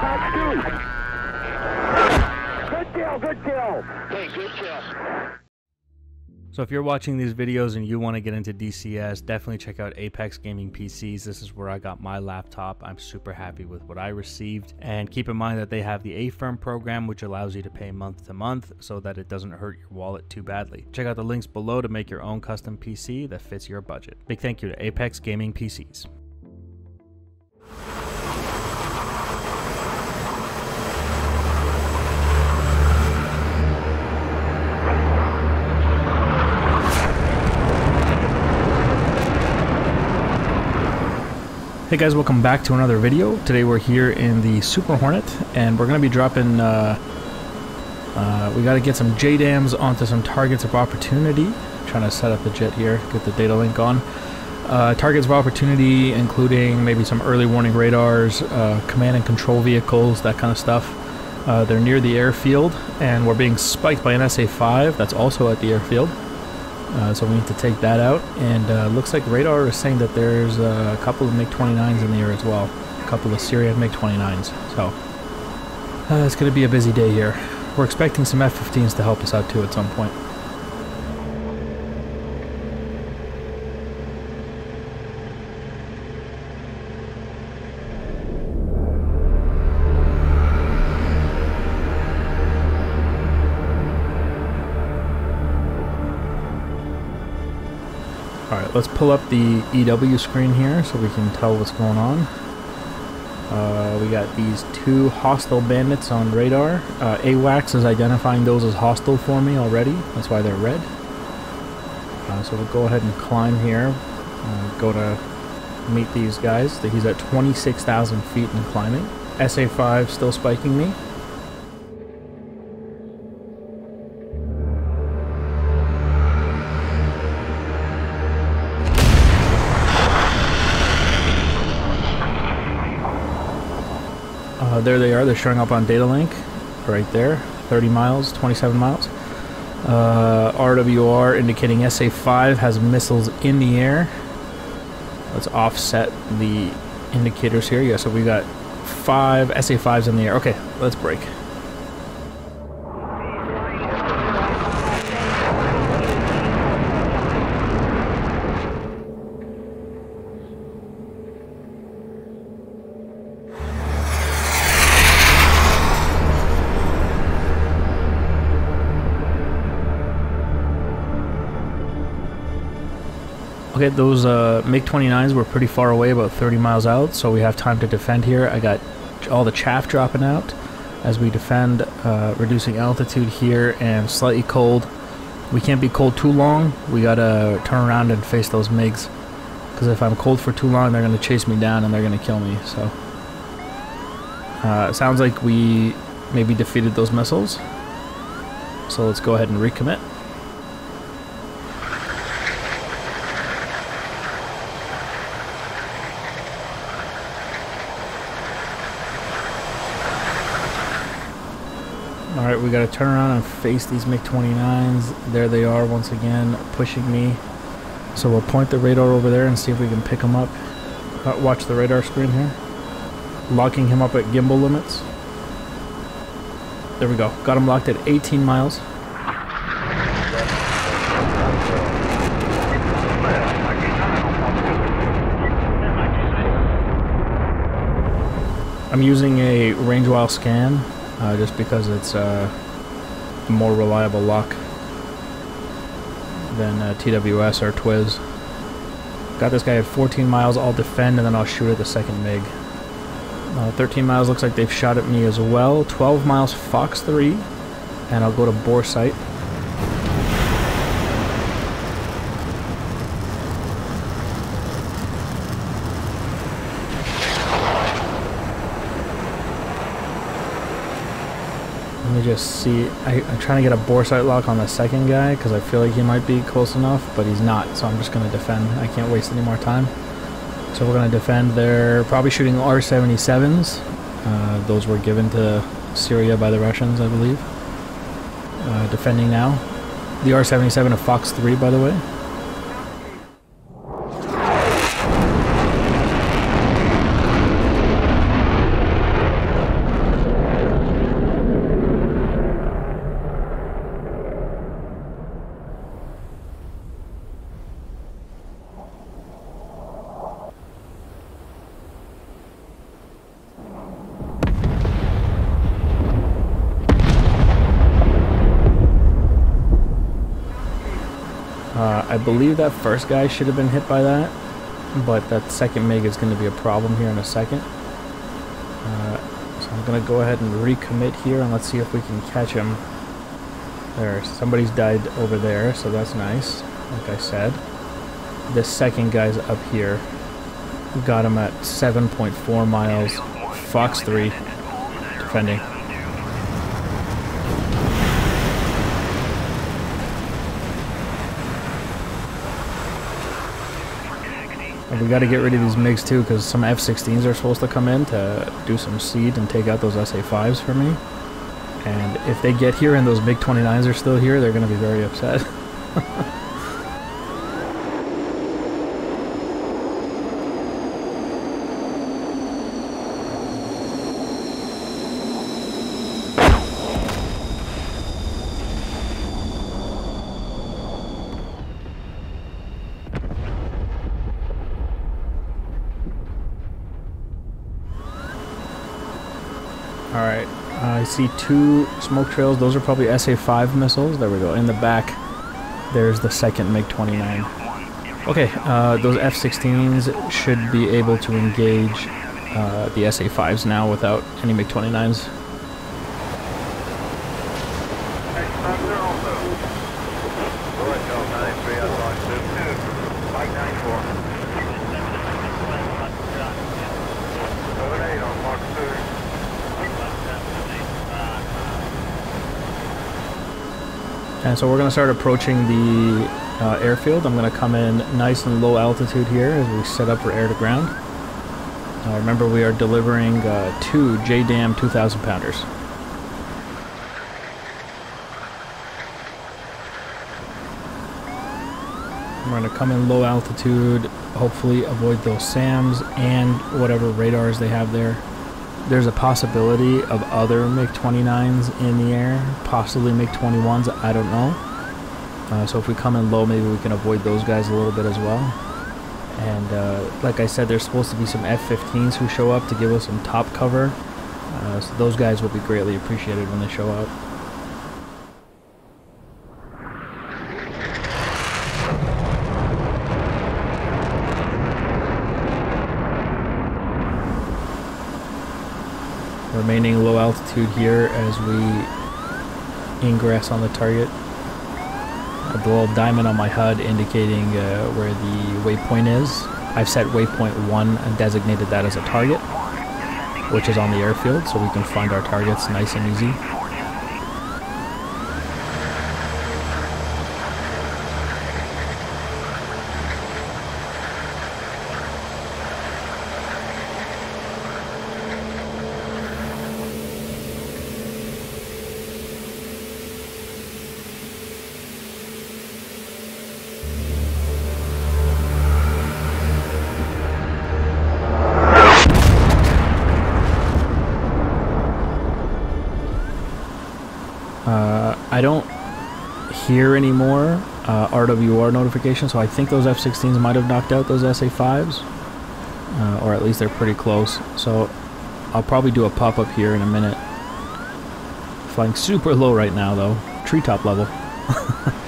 Fox 2. Good kill, good kill. Hey, good kill. So if you're watching these videos and you want to get into DCS, definitely check out Apex Gaming PCs. This is where I got my laptop. I'm super happy with what I received. And keep in mind that they have the Affirm program, which allows you to pay month to month so that it doesn't hurt your wallet too badly. Check out the links below to make your own custom PC that fits your budget. Big thank you to Apex Gaming PCs. Hey guys, welcome back to another video. Today we're here in the Super Hornet, and we're going to be dropping, uh, uh, we got to get some JDAMs onto some targets of opportunity. trying to set up the jet here, get the data link on. Uh, targets of opportunity including maybe some early warning radars, uh, command and control vehicles, that kind of stuff. Uh, they're near the airfield, and we're being spiked by an SA-5 that's also at the airfield. Uh, so we need to take that out. And uh, looks like radar is saying that there's a couple of MiG-29s in the air as well. A couple of Syrian MiG-29s. So uh, it's going to be a busy day here. We're expecting some F-15s to help us out too at some point. Alright, let's pull up the EW screen here so we can tell what's going on. Uh, we got these two hostile bandits on radar. Uh, AWACS is identifying those as hostile for me already. That's why they're red. Uh, so we'll go ahead and climb here. Uh, go to meet these guys. He's at 26,000 feet and climbing. SA-5 still spiking me. Uh, there they are. They're showing up on data link right there. 30 miles, 27 miles. Uh, RWR indicating SA5 has missiles in the air. Let's offset the indicators here. Yeah, so we got five SA5s in the air. Okay, let's break. Okay, those uh, MiG-29s were pretty far away, about 30 miles out, so we have time to defend here. I got all the chaff dropping out as we defend, uh, reducing altitude here and slightly cold. We can't be cold too long. We gotta turn around and face those MiGs. Because if I'm cold for too long, they're gonna chase me down and they're gonna kill me, so... Uh, sounds like we maybe defeated those missiles. So let's go ahead and recommit. We gotta turn around and face these MiG-29s. There they are once again, pushing me. So we'll point the radar over there and see if we can pick them up. Uh, watch the radar screen here. Locking him up at gimbal limits. There we go. Got him locked at 18 miles. I'm using a range while scan uh, just because it's uh, a more reliable lock than uh, TWS or Twiz. Got this guy at 14 miles, I'll defend and then I'll shoot at the second MiG. Uh, 13 miles looks like they've shot at me as well. 12 miles Fox 3 and I'll go to bore sight. Me just see. I, am trying to get a bore sight lock on the second guy because I feel like he might be close enough, but he's not. So I'm just going to defend. I can't waste any more time. So we're going to defend. They're probably shooting R-77s. Uh, those were given to Syria by the Russians, I believe. Uh, defending now. The R-77 of Fox 3, by the way. I believe that first guy should have been hit by that, but that second MiG is going to be a problem here in a second. Uh, so I'm going to go ahead and recommit here and let's see if we can catch him. There, somebody's died over there, so that's nice, like I said. This second guy's up here. Got him at 7.4 miles. Fox 3 defending. And we got to get rid of these MiGs too, because some F-16s are supposed to come in to do some SEAD and take out those SA-5s for me. And if they get here and those MiG-29s are still here, they're going to be very upset. Alright, I see two smoke trails. Those are probably SA-5 missiles. There we go. In the back, there's the second MiG-29. Okay, uh, those F-16s should be able to engage uh, the SA-5s now without any MiG-29s. So we're going to start approaching the uh, airfield. I'm going to come in nice and low altitude here as we set up for air to ground. Uh, remember, we are delivering uh, two JDAM 2,000 pounders. We're going to come in low altitude, hopefully avoid those SAMs and whatever radars they have there. There's a possibility of other MiG-29s in the air, possibly MiG-21s, I don't know. Uh, so if we come in low, maybe we can avoid those guys a little bit as well. And uh, like I said, there's supposed to be some F-15s who show up to give us some top cover. Uh, so those guys will be greatly appreciated when they show up. Remaining low altitude here as we ingress on the target. A little diamond on my HUD indicating uh, where the waypoint is. I've set waypoint 1 and designated that as a target, which is on the airfield, so we can find our targets nice and easy. Hear anymore uh, RWR notifications, so I think those F-16s might have knocked out those SA-5s, uh, or at least they're pretty close. So I'll probably do a pop-up here in a minute. Flying super low right now, though. Treetop level.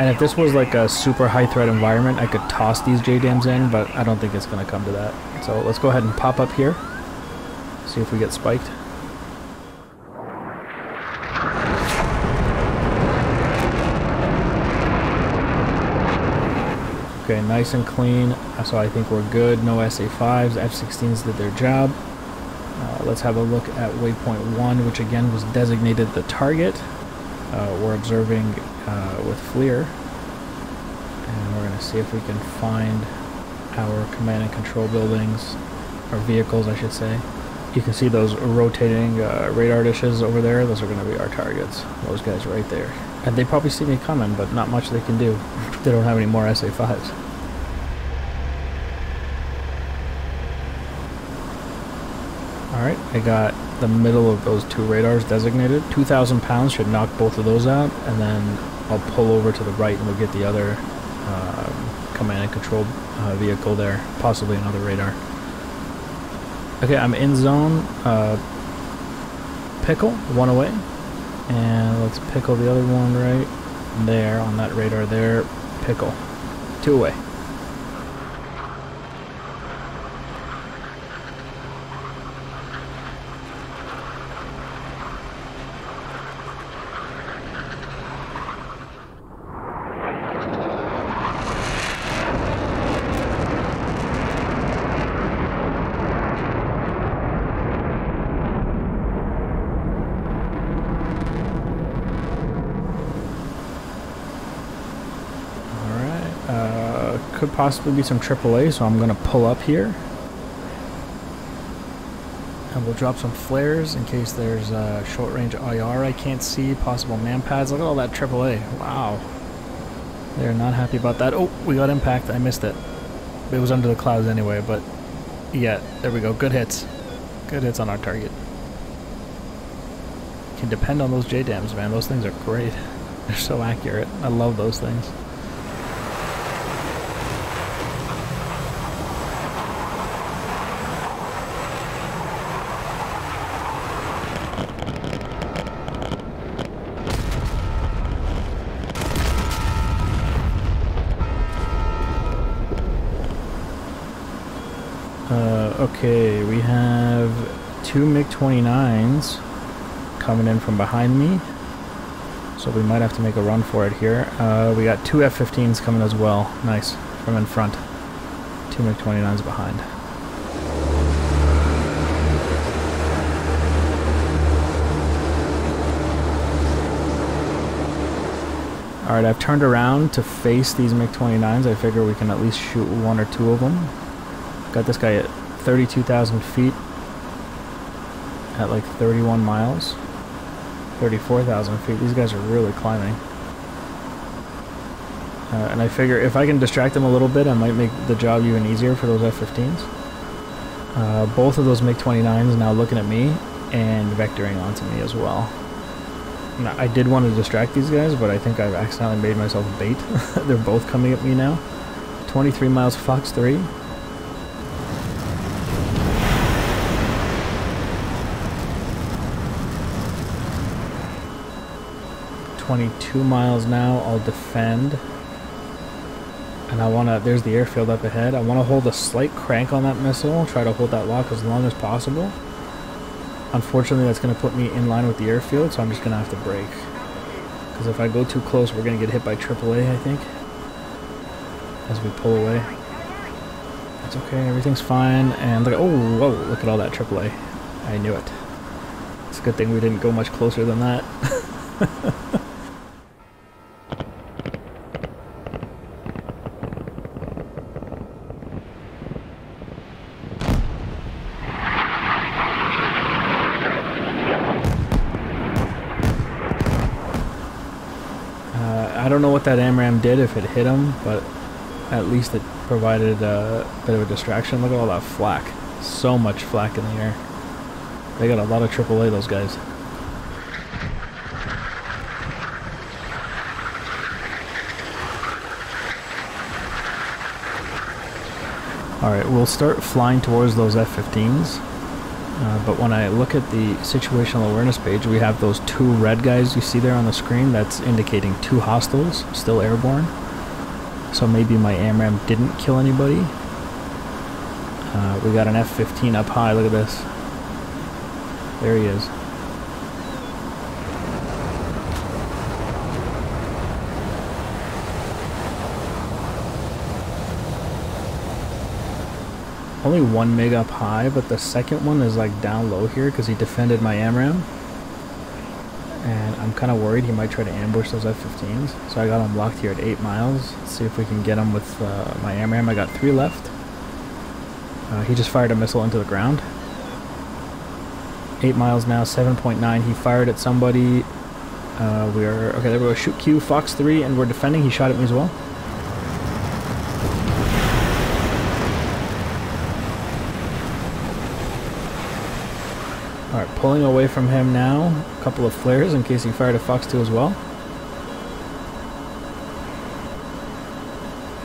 And if this was like a super high threat environment, I could toss these JDAMs in, but I don't think it's going to come to that. So let's go ahead and pop up here. See if we get spiked. Okay, nice and clean. So I think we're good. No SA-5s. F-16s did their job. Uh, let's have a look at waypoint 1, which again was designated the target. Uh, we're observing uh, with FLIR. And we're going to see if we can find our command and control buildings, or vehicles I should say. You can see those rotating uh, radar dishes over there. Those are going to be our targets. Those guys right there. And they probably see me coming, but not much they can do. they don't have any more SA-5s. Alright, I got the middle of those two radars designated. 2,000 pounds should knock both of those out, and then I'll pull over to the right and we'll get the other um, command and control uh, vehicle there, possibly another radar. Okay, I'm in zone. Uh, pickle, one away. And let's pickle the other one right there on that radar there. Pickle, two away. Could possibly be some AAA, so I'm going to pull up here. And we'll drop some flares in case there's a short range IR I can't see, possible MANPADS. Look at all that AAA. Wow. They're not happy about that. Oh, we got impact. I missed it. It was under the clouds anyway, but yeah, there we go. Good hits. Good hits on our target. Can depend on those JDAMs, man. Those things are great. They're so accurate. I love those things. Okay, we have two MiG-29s coming in from behind me. So we might have to make a run for it here. Uh, we got two F-15s coming as well. Nice. From in front. Two MiG-29s behind. Alright, I've turned around to face these MiG-29s. I figure we can at least shoot one or two of them. Got this guy 32,000 feet at like 31 miles. 34,000 feet. These guys are really climbing. Uh, and I figure if I can distract them a little bit, I might make the job even easier for those F-15s. Uh, both of those MiG-29s now looking at me and vectoring onto me as well. Now, I did want to distract these guys, but I think I've accidentally made myself bait. They're both coming at me now. 23 miles Fox 3, 22 miles now. I'll defend. And I want to, there's the airfield up ahead. I want to hold a slight crank on that missile, try to hold that lock as long as possible. Unfortunately, that's going to put me in line with the airfield, so I'm just going to have to break. Because if I go too close, we're going to get hit by AAA, I think. As we pull away. That's okay, everything's fine. And look, oh, whoa, look at all that AAA. I knew it. It's a good thing we didn't go much closer than that. don't know what that AMRAAM did, if it hit him, but at least it provided a bit of a distraction. Look at all that flak. So much flak in the air. They got a lot of AAA, those guys. Alright, we'll start flying towards those F-15s. Uh, but when I look at the situational awareness page, we have those two red guys you see there on the screen. That's indicating two hostiles still airborne. So maybe my AMRAAM didn't kill anybody. Uh, we got an F-15 up high. Look at this. There he is. Only one MiG up high, but the second one is like down low here because he defended my AMRAAM. And I'm kind of worried he might try to ambush those F-15s. So I got him locked here at 8 miles. Let's see if we can get him with uh, my AMRAAM. I got 3 left. Uh, he just fired a missile into the ground. 8 miles now, 7.9. He fired at somebody. Uh, we are... Okay, there we go. Shoot Q, Fox 3, and we're defending. He shot at me as well. pulling away from him now. A couple of flares in case he fired a Fox 2 as well.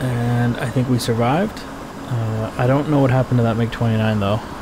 And I think we survived. Uh, I don't know what happened to that MiG-29 though.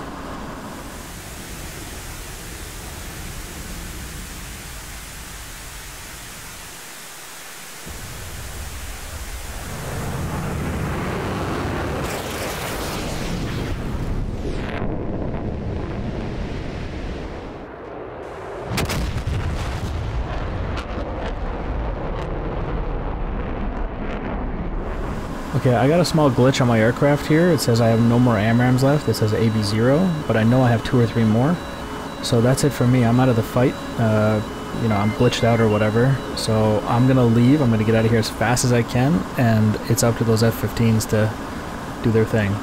Okay, I got a small glitch on my aircraft here. It says I have no more AMRAAMs left. It says AB0, but I know I have two or three more. So that's it for me. I'm out of the fight. Uh, you know, I'm glitched out or whatever. So I'm going to leave. I'm going to get out of here as fast as I can, and it's up to those F-15s to do their thing.